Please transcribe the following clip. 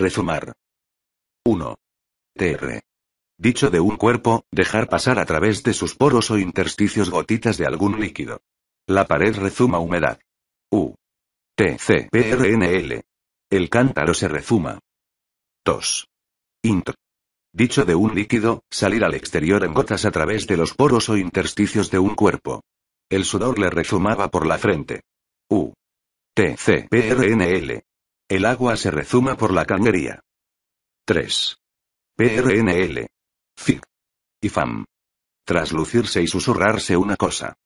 Rezumar. 1. TR. Dicho de un cuerpo, dejar pasar a través de sus poros o intersticios gotitas de algún líquido. La pared rezuma humedad. U. T. C. P. N. L. El cántaro se rezuma. 2. Int. Dicho de un líquido, salir al exterior en gotas a través de los poros o intersticios de un cuerpo. El sudor le rezumaba por la frente. U. T. C. P. N. L. El agua se rezuma por la cañería. 3. PRNL. FIC. Y FAM. Traslucirse y susurrarse una cosa.